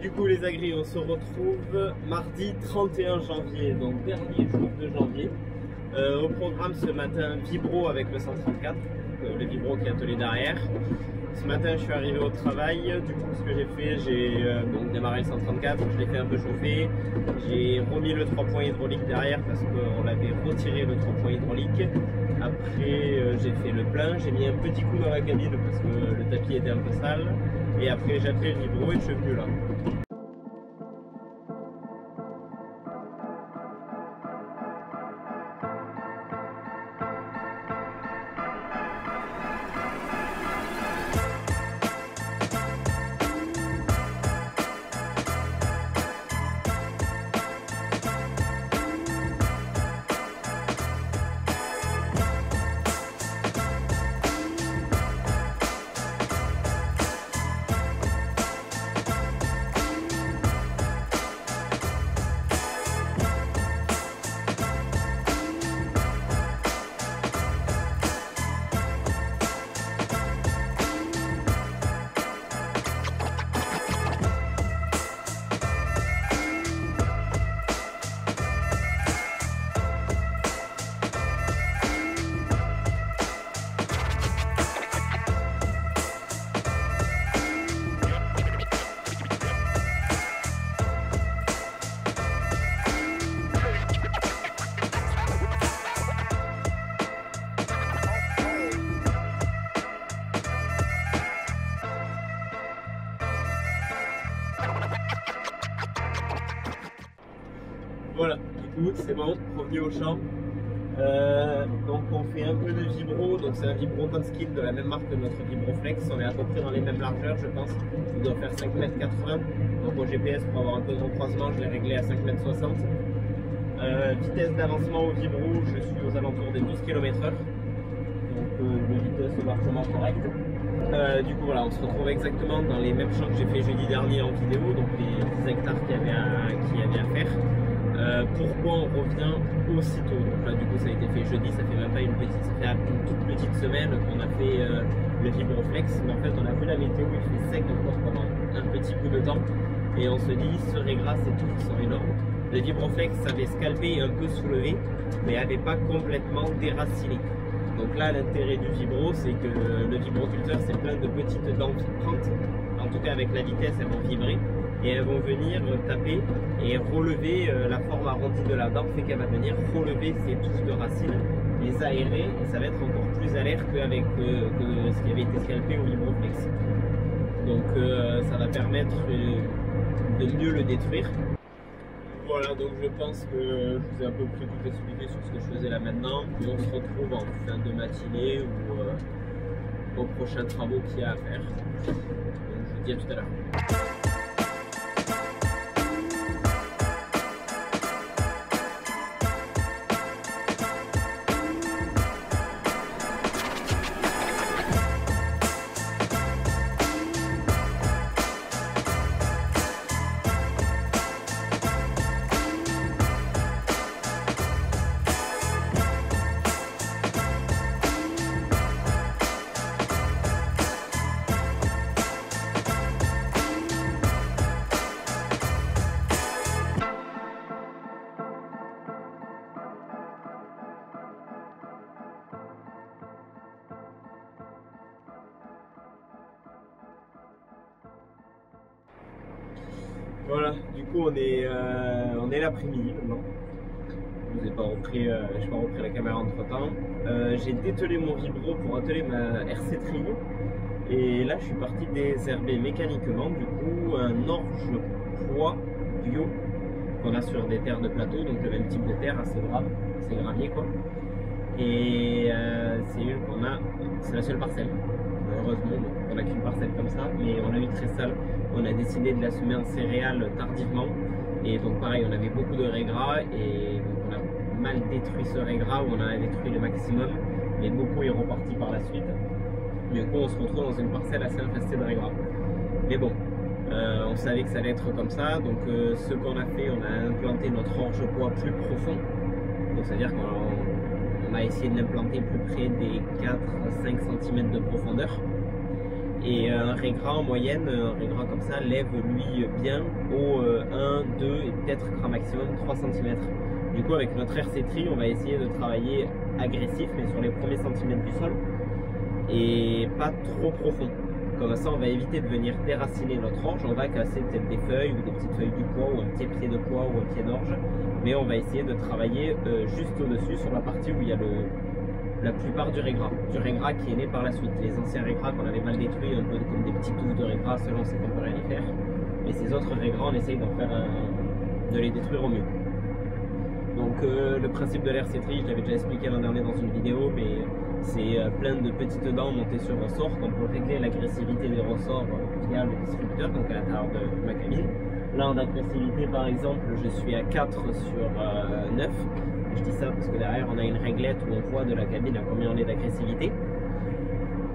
Du coup, les agris, on se retrouve mardi 31 janvier, donc dernier jour de janvier. Euh, au programme ce matin, vibro avec le 134, euh, le vibro qui est attelé derrière. Ce matin, je suis arrivé au travail. Du coup, ce que j'ai fait, j'ai euh, démarré le 134, je l'ai fait un peu chauffer. J'ai remis le 3 points hydraulique derrière parce qu'on avait retiré le 3 points hydraulique. Après, j'ai fait le plein. J'ai mis un petit coup dans la cabine parce que le tapis était un peu sale. Et après, j'ai appelé le vibro et je suis venu là. Coup, c'est bon, revenu au champ. Euh, donc on fait un peu de vibro, donc c'est un vibro skin de la même marque que notre Vibroflex, on est à peu près dans les mêmes largeurs je pense, il doit faire 5m80, donc au GPS pour avoir un peu de croisement je l'ai réglé à 5m60. Euh, vitesse d'avancement au vibro, je suis aux alentours des 12 km h donc euh, une vitesse largement correcte. Euh, du coup voilà, on se retrouve exactement dans les mêmes champs que j'ai fait jeudi dernier en vidéo, donc les 10 hectares qu'il y avait à faire. Euh, pourquoi on revient aussitôt Donc là, du coup, ça a été fait jeudi, ça fait même pas une petite, fait une petite semaine qu'on a fait euh, le Vibroflex. Mais en fait, on a vu la météo, il fait sec encore pendant un petit bout de temps. Et on se dit, ce gras, c'est tout qui sont énormes. Le Vibroflex avait scalpé et un peu soulevé, mais avait pas complètement déraciné. Donc là, l'intérêt du vibro, c'est que le vibroculteur, c'est plein de petites dents vibrantes. En tout cas, avec la vitesse, elles vont vibrer et elles vont venir taper et relever euh, la forme arrondie de la dent, fait qu'elle va venir relever ces touches de racines, les aérer et ça va être encore plus alerte qu'avec euh, que ce qui avait été scalpé au vibroflex. Donc euh, ça va permettre euh, de mieux le détruire. Voilà, donc je pense que je vous ai à peu près tout expliqué sur ce que je faisais là maintenant. Et on se retrouve en fin de matinée ou euh, aux prochains travaux qu'il y a à faire. Donc je vous dis à tout à l'heure. Voilà, du coup on est, euh, est l'après-midi maintenant. Je n'ai pas repris, euh, pas repris la caméra entre temps. j'ai dételé mon vibro pour atteler ma RC Trio. Et là je suis parti désherber mécaniquement du coup un orge poids bio qu'on a sur des terres de plateau, donc le même type de terre assez grave, assez gravier quoi. Et euh, c'est qu'on c'est la seule parcelle. Heureusement, on n'a qu'une parcelle comme ça, mais on a eu très sale. On a décidé de la semer en céréales tardivement. Et donc pareil, on avait beaucoup de régras et on a mal détruit ce régras on a détruit le maximum, mais beaucoup est reparti par la suite. Du coup, on se retrouve dans une parcelle assez infestée de régras. Mais bon, euh, on savait que ça allait être comme ça, donc euh, ce qu'on a fait, on a implanté notre orge poids plus profond. Donc c'est-à-dire qu'on on a essayé de l'implanter plus près des 4 à 5 cm de profondeur. Et un régras en moyenne, un régras comme ça lève lui bien au 1, 2 et peut-être grand maximum 3 cm. Du coup avec notre RC Tri on va essayer de travailler agressif mais sur les premiers centimètres du sol et pas trop profond. Comme ça, on va éviter de venir déraciner notre orge. On va casser peut-être des feuilles ou des petites feuilles du poids ou un petit pied de poids ou un pied d'orge. Mais on va essayer de travailler euh, juste au-dessus sur la partie où il y a le, la plupart du régras. Du régras qui est né par la suite. Les anciens régras qu'on avait mal détruits, comme des petits touffes de régras selon ce qu'on peut rien y faire. Mais ces autres régras, on essaye d'en faire de les détruire au mieux. Donc euh, le principe de l'RC-Tri, je l'avais déjà expliqué l'an dernier dans une vidéo, mais c'est euh, plein de petites dents montées sur ressort qu'on peut régler l'agressivité des ressorts euh, via le distributeur, donc à l'intérieur de ma cabine. Là en agressivité par exemple, je suis à 4 sur 9. Je dis ça parce que derrière on a une réglette où on voit de la cabine à combien on est d'agressivité.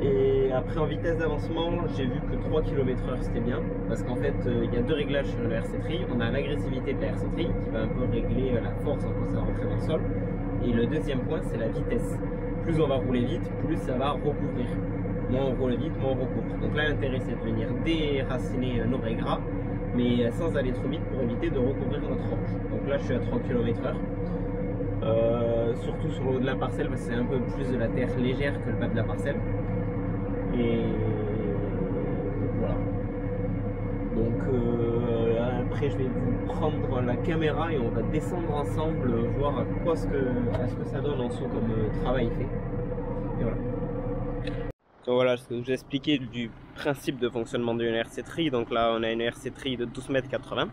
Et après en vitesse d'avancement, j'ai vu que 3 km h c'était bien parce qu'en fait il y a deux réglages sur le RC Tri. On a l'agressivité de la RC Tri qui va un peu régler la force en ça rentrer dans le sol. Et le deuxième point c'est la vitesse plus on va rouler vite, plus ça va recouvrir. Moins on roule vite, moins on recouvre. Donc là, l'intérêt, c'est de venir déraciner nos raies mais sans aller trop vite pour éviter de recouvrir notre orge. Donc là, je suis à 30 km h surtout sur le haut de la parcelle, parce que c'est un peu plus de la terre légère que le bas de la parcelle. Et voilà. Donc euh, après, je vais vous prendre la caméra et on va descendre ensemble, voir à quoi ce que, ce que ça donne en son comme euh, travail fait. Et voilà. Donc voilà ce que je vous ai expliqué du principe de fonctionnement d'une RC. Donc là, on a une RC de 12 mètres 80.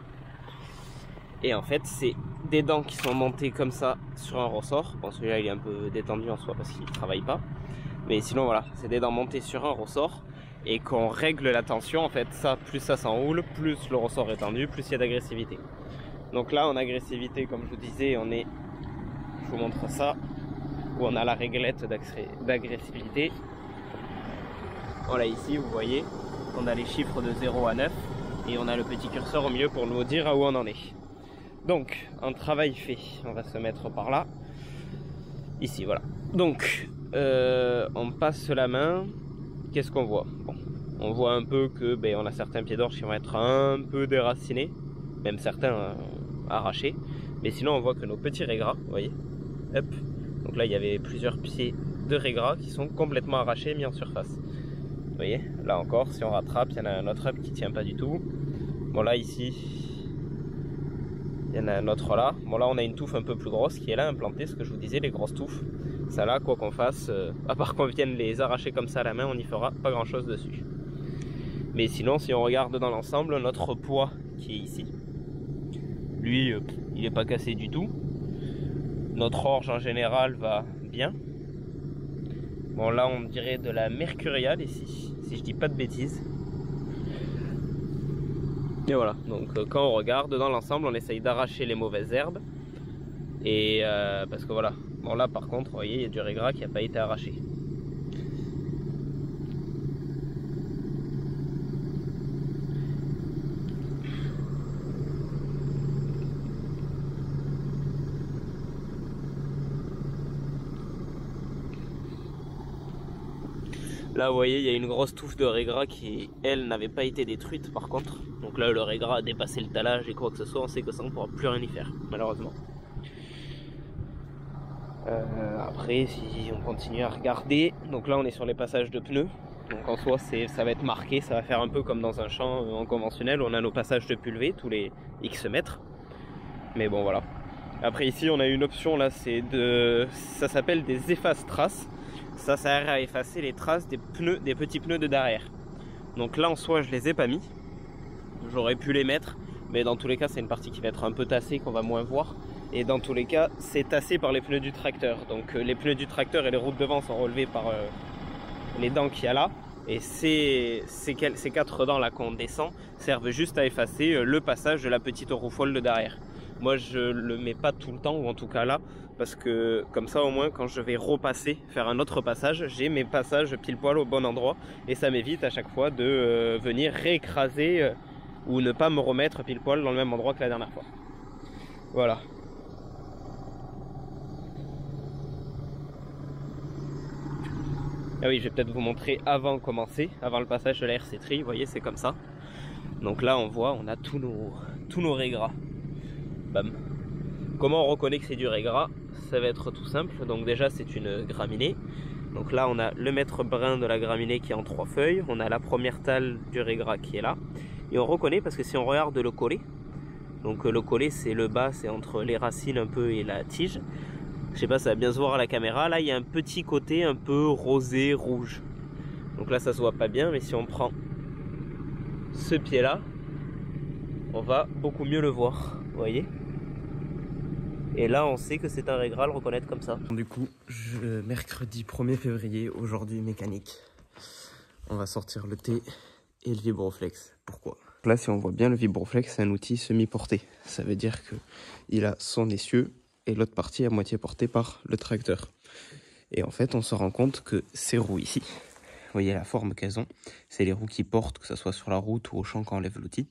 Et en fait, c'est des dents qui sont montées comme ça sur un ressort. Bon, celui-là, il est un peu détendu en soi parce qu'il ne travaille pas. Mais sinon, voilà, c'est des dents montées sur un ressort et qu'on règle la tension, en fait, ça, plus ça s'enroule, plus le ressort est tendu, plus il y a d'agressivité. Donc là, en agressivité, comme je vous disais, on est, je vous montre ça, où on a la réglette d'agressivité. Voilà, ici, vous voyez, on a les chiffres de 0 à 9, et on a le petit curseur au milieu pour nous dire à où on en est. Donc, un travail fait, on va se mettre par là, ici, voilà. Donc, euh, on passe la main, qu'est-ce qu'on voit? Bon, On voit un peu que ben, on a certains pieds d'orge qui vont être un peu déracinés, même certains euh, arrachés. Mais sinon, on voit que nos petits régras, vous voyez, hop, donc là il y avait plusieurs pieds de régras qui sont complètement arrachés, mis en surface. Vous voyez, là encore, si on rattrape, il y en a un autre qui tient pas du tout. Bon là ici, il y en a un autre là. Bon là on a une touffe un peu plus grosse qui est là implantée, ce que je vous disais, les grosses touffes. Ça là, quoi qu'on fasse, euh, à part qu'on vienne les arracher comme ça à la main, on n'y fera pas grand chose dessus. Mais sinon, si on regarde dans l'ensemble, notre poids qui est ici, lui, euh, il n'est pas cassé du tout. Notre orge en général va bien. Bon là, on dirait de la mercuriale ici, si je dis pas de bêtises. Et voilà, donc euh, quand on regarde dans l'ensemble, on essaye d'arracher les mauvaises herbes. Et parce que voilà, Bon là par contre, vous voyez, il y a du régras qui n'a pas été arraché. Là, vous voyez, il y a une grosse touffe de régras qui, elle, n'avait pas été détruite par contre. Donc là, le régras a dépassé le talage et quoi que ce soit, on sait que ça, on ne pourra plus rien y faire, malheureusement. Euh, après, si on continue à regarder, donc là on est sur les passages de pneus. Donc en soi, ça va être marqué, ça va faire un peu comme dans un champ euh, en conventionnel. On a nos passages de pulvé tous les X mètres. Mais bon, voilà. Après ici, on a une option là, c'est de, ça s'appelle des efface traces. Ça sert à effacer les traces des pneus, des petits pneus de derrière. Donc là, en soi, je les ai pas mis. J'aurais pu les mettre, mais dans tous les cas, c'est une partie qui va être un peu tassée, qu'on va moins voir. Et dans tous les cas, c'est tassé par les pneus du tracteur. Donc euh, les pneus du tracteur et les routes devant sont relevés par euh, les dents qu'il y a là. Et ces, ces, ces quatre dents là qu'on descend servent juste à effacer euh, le passage de la petite roue folle de derrière. Moi je le mets pas tout le temps, ou en tout cas là, parce que comme ça au moins quand je vais repasser, faire un autre passage, j'ai mes passages pile poil au bon endroit. Et ça m'évite à chaque fois de venir réécraser ou ne pas me remettre pile poil dans le même endroit que la dernière fois. Voilà. Ah oui, je vais peut-être vous montrer avant commencer, avant le passage de la RC Tri, vous voyez, c'est comme ça. Donc là, on voit, on a tous nos, tous nos régras. Comment on reconnaît que c'est du régras Ça va être tout simple. Donc déjà, c'est une graminée. Donc là, on a le mètre brun de la graminée qui est en trois feuilles. On a la première talle du régras qui est là. Et on reconnaît parce que si on regarde le collet, donc le collet, c'est le bas, c'est entre les racines un peu et la tige. Je sais pas, ça va bien se voir à la caméra. Là, il y a un petit côté un peu rosé, rouge. Donc là, ça se voit pas bien, mais si on prend ce pied-là, on va beaucoup mieux le voir. Vous voyez? Et là, on sait que c'est un régral, reconnaître comme ça. Du coup, je, mercredi 1er février, aujourd'hui mécanique. On va sortir le T et le vibroflex. Pourquoi? Là, si on voit bien, le vibroflex, c'est un outil semi-porté. Ça veut dire qu'il a son essieu et l'autre partie à moitié portée par le tracteur. Et en fait, on se rend compte que ces roues ici, vous voyez la forme qu'elles ont, c'est les roues qui portent, que ce soit sur la route ou au champ quand on lève l'outil,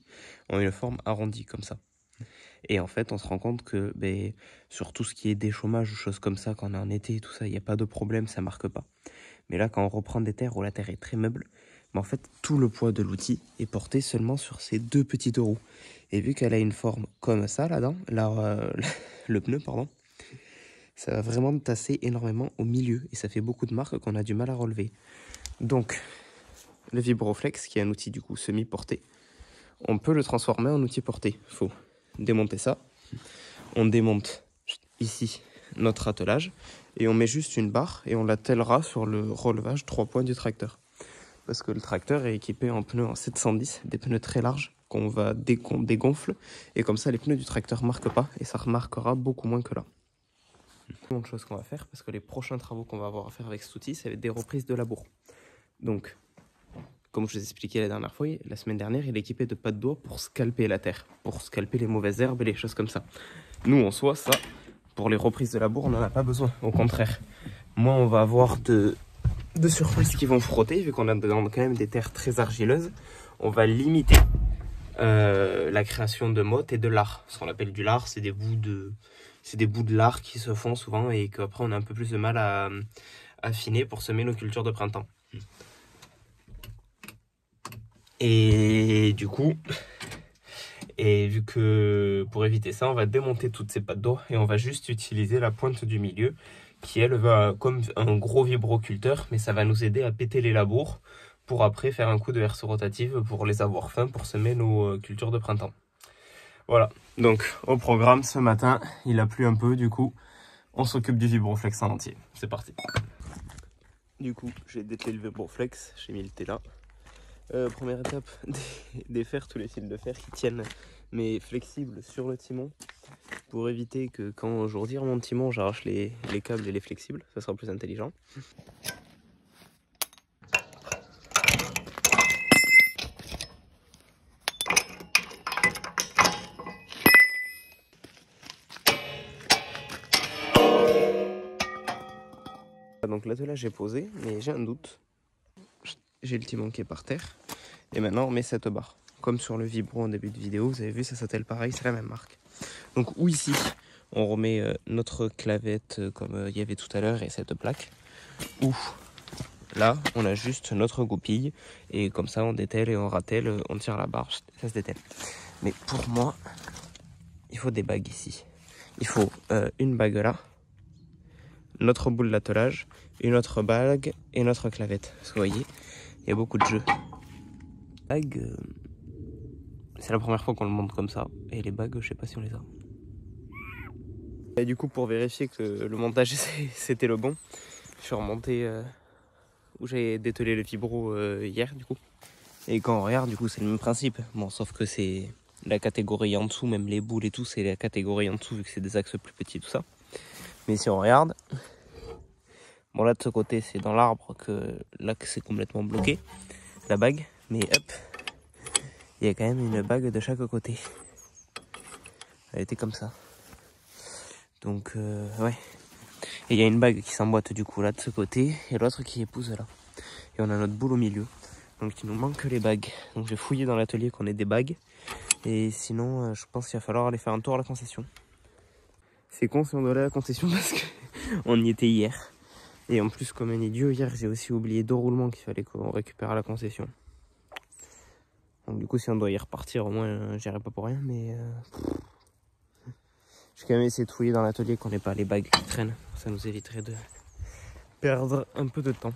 ont une forme arrondie comme ça. Et en fait, on se rend compte que ben, sur tout ce qui est déchômage ou choses comme ça, quand on est en été et tout ça, il n'y a pas de problème, ça marque pas. Mais là, quand on reprend des terres où la terre est très meuble, ben, en fait, tout le poids de l'outil est porté seulement sur ces deux petites roues. Et vu qu'elle a une forme comme ça là-dedans, là, euh, le pneu, pardon, ça va vraiment tasser énormément au milieu et ça fait beaucoup de marques qu'on a du mal à relever. Donc, le Vibroflex, qui est un outil du coup semi-porté, on peut le transformer en outil porté. Il faut démonter ça. On démonte ici notre attelage et on met juste une barre et on l'attellera sur le relevage 3 points du tracteur. Parce que le tracteur est équipé en pneus en 710, des pneus très larges qu'on va dégonfle et comme ça les pneus du tracteur ne marquent pas et ça remarquera beaucoup moins que là. Une de choses qu'on va faire parce que les prochains travaux qu'on va avoir à faire avec cet outil, être des reprises de labour. Donc, comme je vous ai expliqué la dernière fois, la semaine dernière, il est équipé de pas de doigts pour scalper la terre, pour scalper les mauvaises herbes et les choses comme ça. Nous, en soi, ça, pour les reprises de labour, on n'en a pas besoin. Au contraire, moi, on va avoir de, de surfaces qui vont frotter, vu qu'on a quand même des terres très argileuses. On va limiter euh, la création de mottes et de lard. Ce qu'on appelle du lard, c'est des bouts de c'est des bouts de lard qui se font souvent et qu'après on a un peu plus de mal à, affiner pour semer nos cultures de printemps. Et du coup, et vu que pour éviter ça, on va démonter toutes ces pattes d'eau et on va juste utiliser la pointe du milieu qui elle va comme un gros vibroculteur, mais ça va nous aider à péter les labours pour après faire un coup de herse rotative pour les avoir fins pour semer nos euh, cultures de printemps. Voilà, donc au programme ce matin, il a plu un peu, du coup, on s'occupe du Vibroflex en entier. C'est parti. Du coup, j'ai dételé le Vibroflex, j'ai mis le thé là. Euh, première étape, défaire tous les fils de fer qui tiennent mais flexibles sur le timon pour éviter que quand je retire mon timon, j'arrache les, les câbles et les flexibles, ça sera plus intelligent. Donc l'attelage est posé, mais j'ai un doute. J'ai le timon qui est par terre. Et maintenant on met cette barre. Comme sur le vibro en début de vidéo, vous avez vu, ça s'attelle pareil, c'est la même marque. Donc ou ici, on remet euh, notre clavette euh, comme euh, il y avait tout à l'heure et cette plaque. Ou là, on a juste notre goupille. Et comme ça, on dételle et on ratelle, on tire la barre, ça se dételle. Mais pour moi, il faut des bagues ici. Il faut une bague là, notre boule d'attelage, une autre bague et notre clavette. Vous voyez, il y a beaucoup de jeux. Bague, euh, c'est la première fois qu'on le monte comme ça. Et les bagues, je sais pas si on les a. Et du coup, pour vérifier que le montage c'était le bon, je suis remonté euh, où j'ai dételé le vibro euh, hier du coup. Et quand on regarde, du coup, c'est le même principe. Bon, sauf que c'est la catégorie en dessous, même les boules et tout, c'est la catégorie en dessous vu que c'est des axes plus petits, tout ça. Mais si on regarde, bon là de ce côté c'est dans l'arbre que là que c'est complètement bloqué, la bague, mais hop, il y a quand même une bague de chaque côté. Elle était comme ça. Donc euh, ouais. Et il y a une bague qui s'emboîte du coup là de ce côté et l'autre qui épouse là. Et on a notre boule au milieu. Donc il nous manque les bagues. Donc j'ai fouillé dans l'atelier qu'on ait des bagues. Et sinon euh, je pense qu'il va falloir aller faire un tour à la concession. C'est con si on doit aller à la concession parce qu'on y était hier. Et en plus, comme un idiot, hier, j'ai aussi oublié deux roulements qu'il fallait qu'on récupère à la concession. Donc du coup, si on doit y repartir, au moins, euh, j'irai pas pour rien, mais... Euh... J'ai quand même essayé de fouiller dans l'atelier qu'on n'ait pas les bagues qui traînent. Ça nous éviterait de perdre un peu de temps.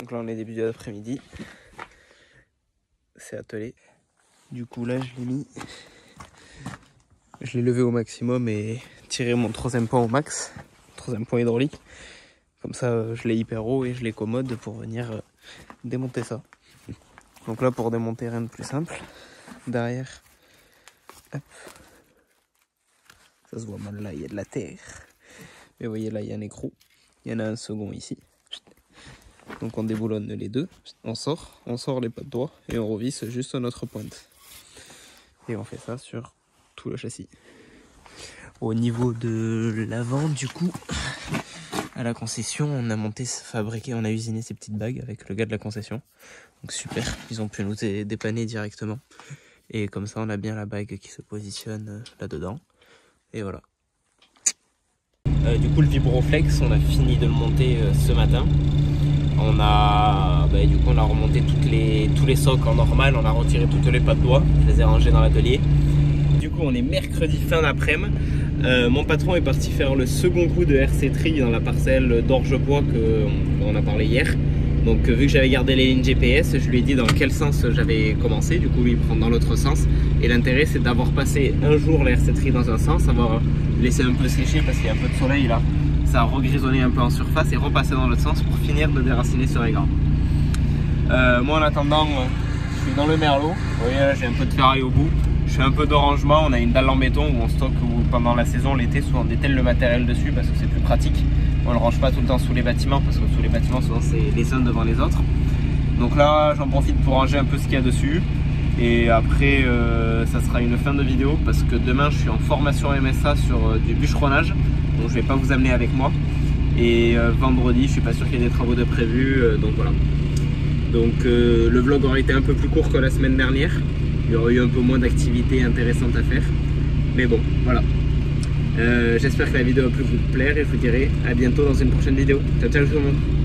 Donc là, on est début de l'après-midi. C'est attelé. Du coup, là, je l'ai mis je l'ai levé au maximum et tiré mon troisième point au max, troisième point hydraulique. Comme ça, je l'ai hyper haut et je l'ai commode pour venir euh, démonter ça. Donc là, pour démonter, rien de plus simple. Derrière, ça se voit mal là, il y a de la terre. Mais vous voyez là, il y a un écrou. Il y en a un second ici. Donc on déboulonne les deux, on sort, on sort les pas de doigts et on revisse juste notre pointe. Et on fait ça sur tout le châssis. Au niveau de l'avant, du coup, à la concession, on a monté, fabriqué, on a usiné ces petites bagues avec le gars de la concession. Donc super, ils ont pu nous dépanner directement. Et comme ça, on a bien la bague qui se positionne euh, là-dedans. Et voilà. Euh, du coup, le Vibroflex, on a fini de le monter euh, ce matin. On a, bah, du coup, on a remonté toutes les, tous les socs en normal, on a retiré toutes les pattes de doigts, je les ai rangés dans l'atelier on est mercredi fin d'après-midi. Euh, mon patron est parti faire le second coup de RC Tri dans la parcelle d'Orge-Bois qu'on a parlé hier. Donc euh, vu que j'avais gardé les lignes GPS, je lui ai dit dans quel sens j'avais commencé, du coup lui il prend dans l'autre sens. Et l'intérêt c'est d'avoir passé un jour la RC Tri dans un sens, avoir laissé un peu sécher parce qu'il y a un peu de soleil là, ça a regrisonné un peu en surface et repasser dans l'autre sens pour finir de déraciner sur les. Euh, moi en attendant, je suis dans le merlot, vous voyez j'ai un peu de ferraille au bout. Je fais un peu d'arrangement, on a une dalle en béton où on stocke pendant la saison, l'été, souvent on dételle le matériel dessus parce que c'est plus pratique. On le range pas tout le temps sous les bâtiments parce que sous les bâtiments souvent c'est les uns devant les autres. Donc là j'en profite pour ranger un peu ce qu'il y a dessus. Et après euh, ça sera une fin de vidéo parce que demain je suis en formation MSA sur euh, du bûcheronnage. Donc je vais pas vous amener avec moi. Et euh, vendredi je suis pas sûr qu'il y ait des travaux de prévus. donc voilà. Donc le vlog aura été un peu plus court que la semaine dernière il y aurait eu un peu moins d'activités intéressantes à faire. Mais bon, voilà. Euh, j'espère que la vidéo a pu vous plaire et je vous dirai à bientôt dans une prochaine vidéo. Ciao ciao tout le monde